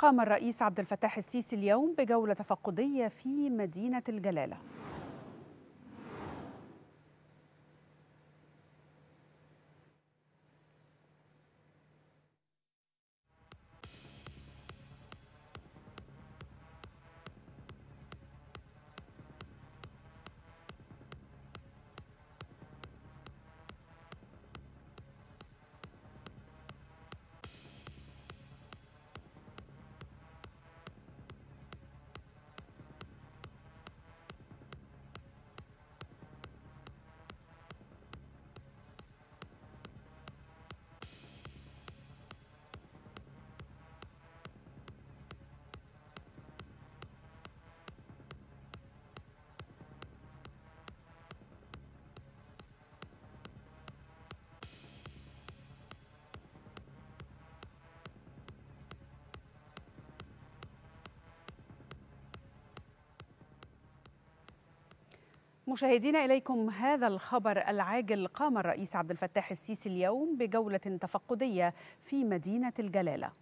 قام الرئيس عبد الفتاح السيسي اليوم بجولة تفقدية في مدينة الجلالة. مشاهدينا إليكم هذا الخبر العاجل قام الرئيس عبد الفتاح السيسي اليوم بجولة تفقدية في مدينة الجلالة.